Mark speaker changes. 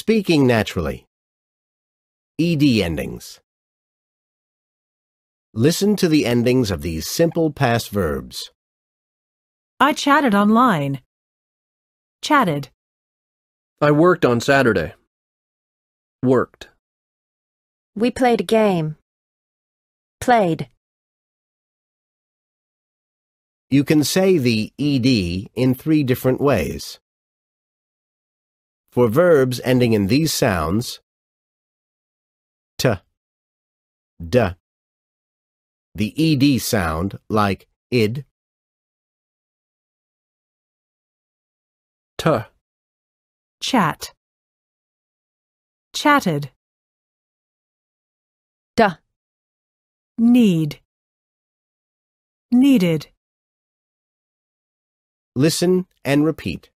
Speaker 1: Speaking naturally. ED endings. Listen to the endings of these simple past verbs.
Speaker 2: I chatted online. Chatted.
Speaker 3: I worked on Saturday. Worked.
Speaker 4: We played a game. Played.
Speaker 1: You can say the ED in three different ways. For verbs ending in these sounds, t, d, the ED sound like id,
Speaker 3: T.
Speaker 2: Chat. Chatted.
Speaker 4: Duh.
Speaker 2: Need. Needed.
Speaker 1: listen and repeat.